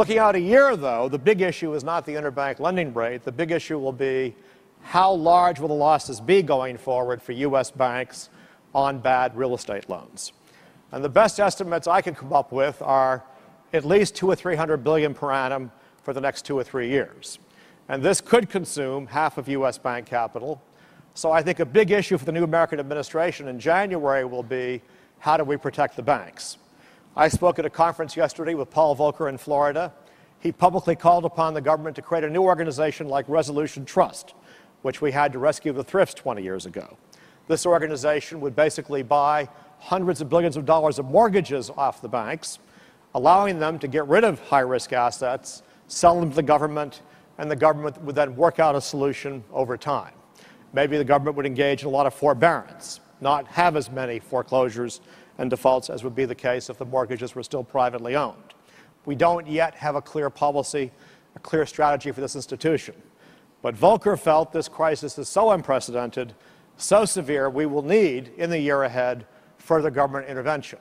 Looking out a year, though, the big issue is not the interbank lending rate. The big issue will be how large will the losses be going forward for U.S. banks on bad real estate loans. And the best estimates I can come up with are at least two or three hundred billion per annum for the next two or three years. And this could consume half of U.S. bank capital. So I think a big issue for the new American administration in January will be how do we protect the banks? I spoke at a conference yesterday with Paul Volcker in Florida. He publicly called upon the government to create a new organization like Resolution Trust, which we had to rescue the thrifts 20 years ago. This organization would basically buy hundreds of billions of dollars of mortgages off the banks, allowing them to get rid of high risk assets, sell them to the government, and the government would then work out a solution over time. Maybe the government would engage in a lot of forbearance, not have as many foreclosures and defaults as would be the case if the mortgages were still privately owned. We don't yet have a clear policy, a clear strategy for this institution. But Volcker felt this crisis is so unprecedented, so severe, we will need, in the year ahead, further government intervention.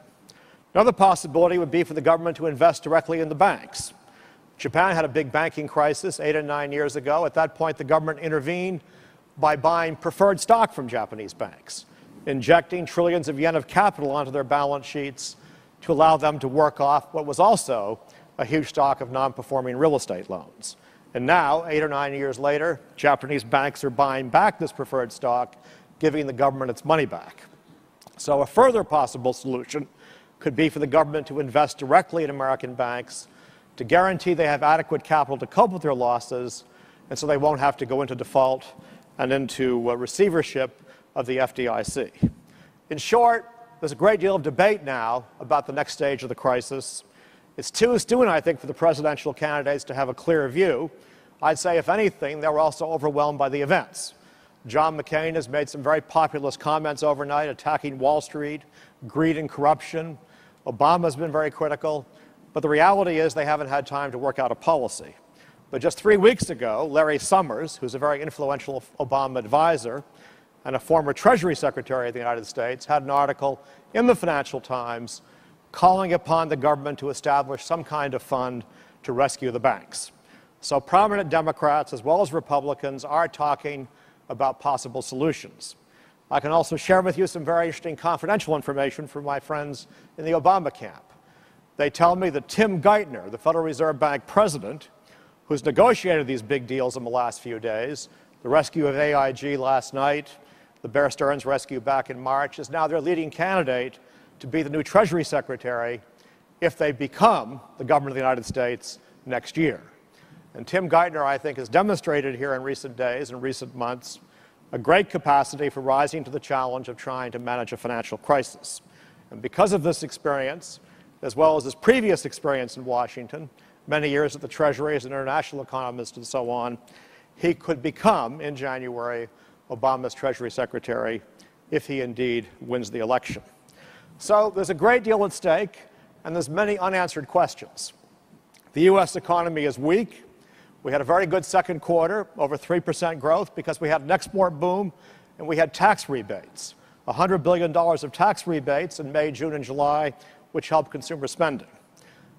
Another possibility would be for the government to invest directly in the banks. Japan had a big banking crisis eight or nine years ago. At that point, the government intervened by buying preferred stock from Japanese banks, injecting trillions of yen of capital onto their balance sheets to allow them to work off what was also a huge stock of non performing real estate loans. And now, eight or nine years later, Japanese banks are buying back this preferred stock, giving the government its money back. So, a further possible solution could be for the government to invest directly in American banks to guarantee they have adequate capital to cope with their losses, and so they won't have to go into default and into uh, receivership of the FDIC. In short, there's a great deal of debate now about the next stage of the crisis. It's too soon, I think, for the presidential candidates to have a clear view. I'd say, if anything, they were also overwhelmed by the events. John McCain has made some very populist comments overnight attacking Wall Street, greed and corruption. Obama's been very critical. But the reality is they haven't had time to work out a policy. But just three weeks ago, Larry Summers, who's a very influential Obama advisor and a former Treasury Secretary of the United States, had an article in the Financial Times calling upon the government to establish some kind of fund to rescue the banks. So prominent Democrats as well as Republicans are talking about possible solutions. I can also share with you some very interesting confidential information from my friends in the Obama camp. They tell me that Tim Geithner, the Federal Reserve Bank president, who's negotiated these big deals in the last few days, the rescue of AIG last night, the Bear Stearns rescue back in March, is now their leading candidate to be the new Treasury Secretary if they become the government of the United States next year. And Tim Geithner, I think, has demonstrated here in recent days and recent months a great capacity for rising to the challenge of trying to manage a financial crisis. And because of this experience, as well as his previous experience in Washington, many years at the Treasury as an international economist and so on, he could become, in January, Obama's Treasury Secretary if he indeed wins the election. So there's a great deal at stake, and there's many unanswered questions. The U.S. economy is weak. We had a very good second quarter, over 3% growth, because we had an export boom and we had tax rebates. $100 billion of tax rebates in May, June, and July, which helped consumer spending.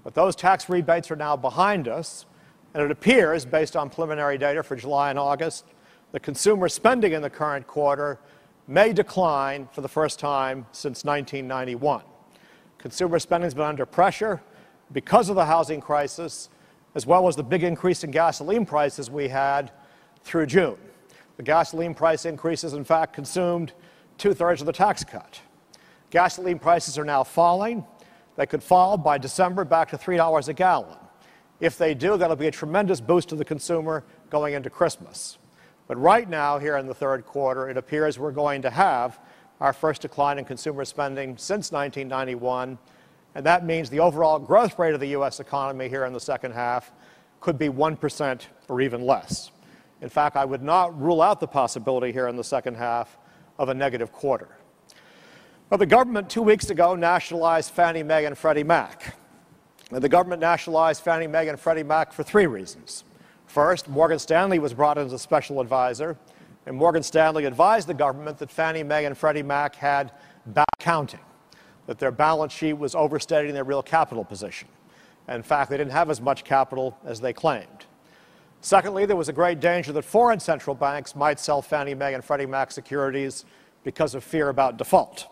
But those tax rebates are now behind us, and it appears, based on preliminary data for July and August, that consumer spending in the current quarter may decline for the first time since 1991. Consumer spending has been under pressure because of the housing crisis, as well as the big increase in gasoline prices we had through June. The gasoline price increases, in fact, consumed two thirds of the tax cut. Gasoline prices are now falling. They could fall by December back to $3 a gallon. If they do, that'll be a tremendous boost to the consumer going into Christmas. But right now, here in the third quarter, it appears we're going to have our first decline in consumer spending since 1991. And that means the overall growth rate of the U.S. economy here in the second half could be 1% or even less. In fact, I would not rule out the possibility here in the second half of a negative quarter. Well, the government two weeks ago nationalized Fannie Mae and Freddie Mac. the government nationalized Fannie Mae and Freddie Mac for three reasons. First, Morgan Stanley was brought in as a special advisor, and Morgan Stanley advised the government that Fannie Mae and Freddie Mac had bad accounting, that their balance sheet was overstating their real capital position. In fact, they didn't have as much capital as they claimed. Secondly, there was a great danger that foreign central banks might sell Fannie Mae and Freddie Mac securities because of fear about default.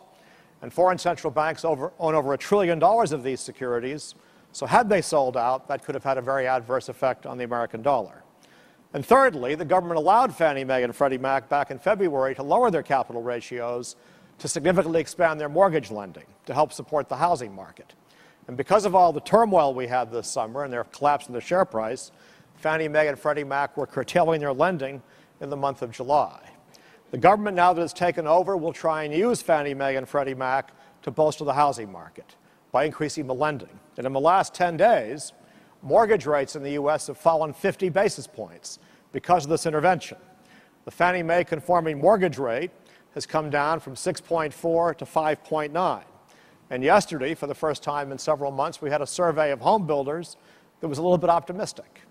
And foreign central banks over, own over a trillion dollars of these securities, so had they sold out, that could have had a very adverse effect on the American dollar. And thirdly, the government allowed Fannie Mae and Freddie Mac back in February to lower their capital ratios to significantly expand their mortgage lending to help support the housing market. And because of all the turmoil we had this summer and their collapse in the share price, Fannie Mae and Freddie Mac were curtailing their lending in the month of July. The government, now that it's taken over, will try and use Fannie Mae and Freddie Mac to bolster the housing market by increasing the lending. And in the last 10 days, mortgage rates in the U.S. have fallen 50 basis points because of this intervention. The Fannie Mae conforming mortgage rate has come down from 6.4 to 5.9. And yesterday, for the first time in several months, we had a survey of home builders that was a little bit optimistic.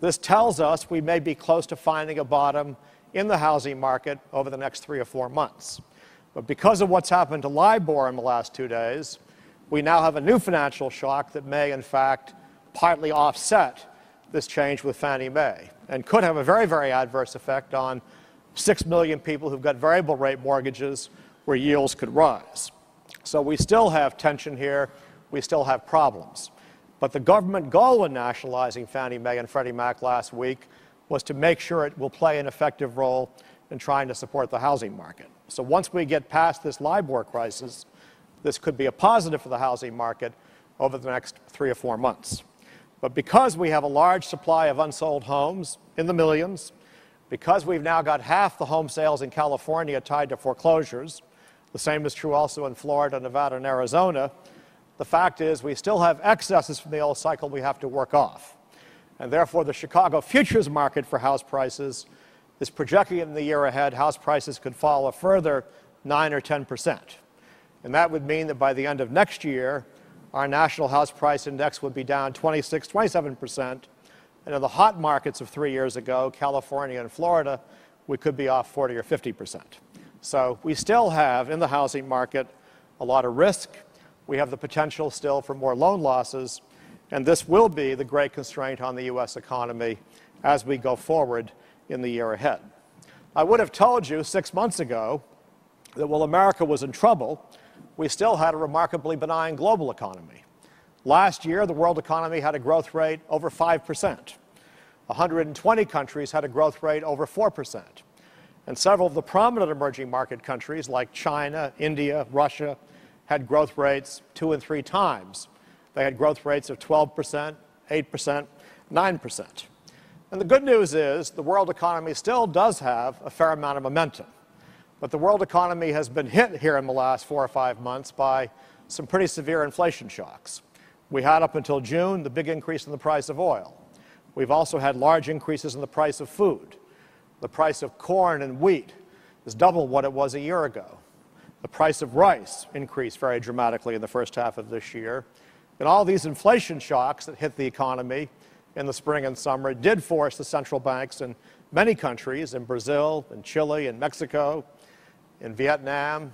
This tells us we may be close to finding a bottom in the housing market over the next three or four months. But because of what's happened to LIBOR in the last two days, we now have a new financial shock that may, in fact, partly offset this change with Fannie Mae and could have a very, very adverse effect on 6 million people who've got variable rate mortgages where yields could rise. So we still have tension here. We still have problems. But the government goal in nationalizing Fannie Mae and Freddie Mac last week was to make sure it will play an effective role in trying to support the housing market. So once we get past this LIBOR crisis, this could be a positive for the housing market over the next three or four months. But because we have a large supply of unsold homes in the millions, because we've now got half the home sales in California tied to foreclosures, the same is true also in Florida, Nevada, and Arizona, the fact is we still have excesses from the old cycle we have to work off. And therefore, the Chicago futures market for house prices is projecting in the year ahead house prices could fall a further 9 or 10 percent. And that would mean that by the end of next year, our national house price index would be down 26, 27 percent. And in the hot markets of three years ago, California and Florida, we could be off 40 or 50 percent. So we still have in the housing market a lot of risk. We have the potential still for more loan losses. And this will be the great constraint on the U.S. economy as we go forward in the year ahead. I would have told you six months ago that while America was in trouble, we still had a remarkably benign global economy. Last year, the world economy had a growth rate over 5%. 120 countries had a growth rate over 4%. And several of the prominent emerging market countries like China, India, Russia had growth rates two and three times. They had growth rates of 12%, 8%, 9%. And the good news is the world economy still does have a fair amount of momentum. But the world economy has been hit here in the last four or five months by some pretty severe inflation shocks. We had up until June the big increase in the price of oil. We've also had large increases in the price of food. The price of corn and wheat is double what it was a year ago. The price of rice increased very dramatically in the first half of this year. And all these inflation shocks that hit the economy in the spring and summer did force the central banks in many countries, in Brazil, in Chile, in Mexico, in Vietnam,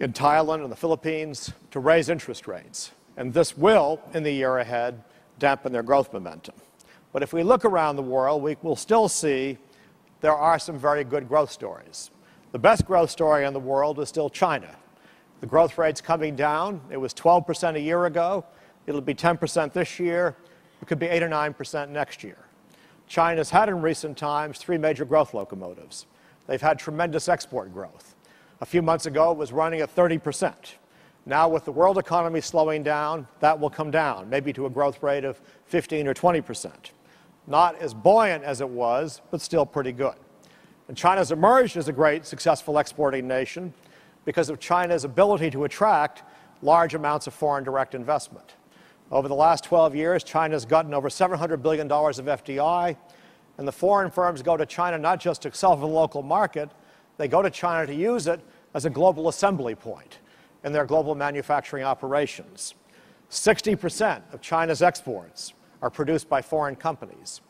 in Thailand, and the Philippines to raise interest rates. And this will, in the year ahead, dampen their growth momentum. But if we look around the world, we will still see there are some very good growth stories. The best growth story in the world is still China. The growth rate's coming down. It was 12% a year ago. It'll be 10% this year. It could be 8 or 9% next year. China's had in recent times three major growth locomotives. They've had tremendous export growth. A few months ago, it was running at 30%. Now, with the world economy slowing down, that will come down, maybe to a growth rate of 15 or 20%. Not as buoyant as it was, but still pretty good. And China's emerged as a great, successful exporting nation because of China's ability to attract large amounts of foreign direct investment. Over the last 12 years, China's gotten over $700 billion of FDI, and the foreign firms go to China not just to sell for the local market, they go to China to use it as a global assembly point in their global manufacturing operations. 60% of China's exports are produced by foreign companies.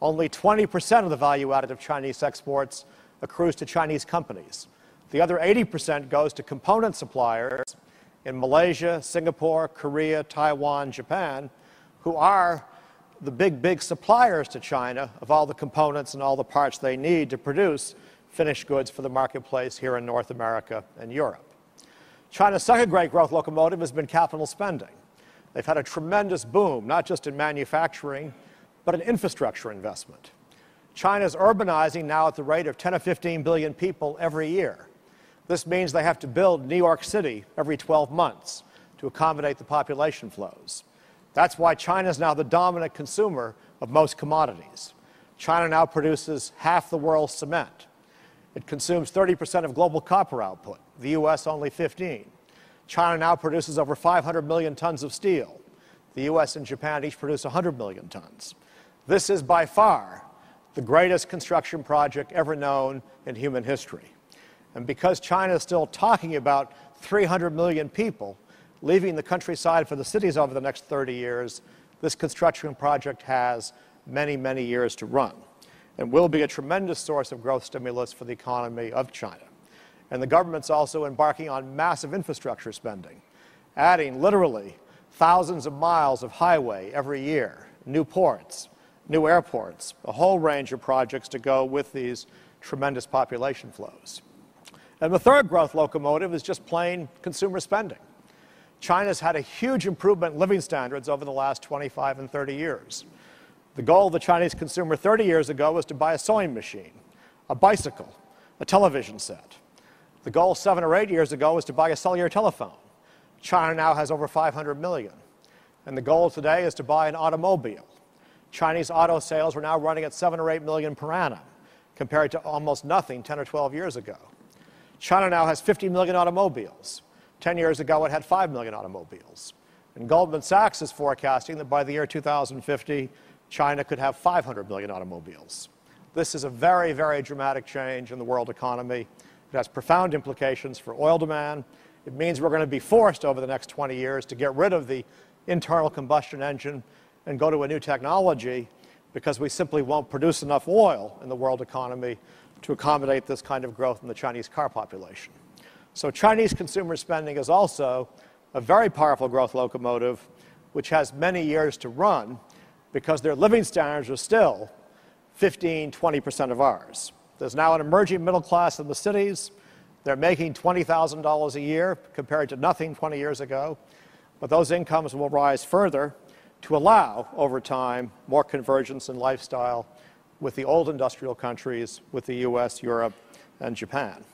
Only 20% of the value added of Chinese exports accrues to Chinese companies. The other 80% goes to component suppliers in Malaysia, Singapore, Korea, Taiwan, Japan, who are the big, big suppliers to China of all the components and all the parts they need to produce finished goods for the marketplace here in North America and Europe. China's second great growth locomotive has been capital spending. They've had a tremendous boom, not just in manufacturing, but in infrastructure investment. China is urbanizing now at the rate of 10 or 15 billion people every year. This means they have to build New York City every 12 months to accommodate the population flows. That's why China is now the dominant consumer of most commodities. China now produces half the world's cement. It consumes 30% of global copper output, the US only 15. China now produces over 500 million tons of steel. The US and Japan each produce 100 million tons. This is by far the greatest construction project ever known in human history. And because China is still talking about 300 million people leaving the countryside for the cities over the next 30 years, this construction project has many, many years to run and will be a tremendous source of growth stimulus for the economy of China. And the government's also embarking on massive infrastructure spending, adding literally thousands of miles of highway every year, new ports, new airports, a whole range of projects to go with these tremendous population flows. And the third growth locomotive is just plain consumer spending. China's had a huge improvement in living standards over the last 25 and 30 years. The goal of the Chinese consumer 30 years ago was to buy a sewing machine, a bicycle, a television set. The goal seven or eight years ago was to buy a cellular telephone. China now has over 500 million. And the goal today is to buy an automobile. Chinese auto sales are now running at 7 or 8 million per annum, compared to almost nothing 10 or 12 years ago. China now has 50 million automobiles. 10 years ago, it had 5 million automobiles. And Goldman Sachs is forecasting that by the year 2050, China could have 500 million automobiles. This is a very, very dramatic change in the world economy. It has profound implications for oil demand. It means we're going to be forced over the next 20 years to get rid of the internal combustion engine and go to a new technology because we simply won't produce enough oil in the world economy to accommodate this kind of growth in the Chinese car population. So Chinese consumer spending is also a very powerful growth locomotive which has many years to run because their living standards are still 15, 20% of ours. There's now an emerging middle class in the cities. They're making $20,000 a year compared to nothing 20 years ago. But those incomes will rise further to allow, over time, more convergence in lifestyle with the old industrial countries, with the US, Europe, and Japan.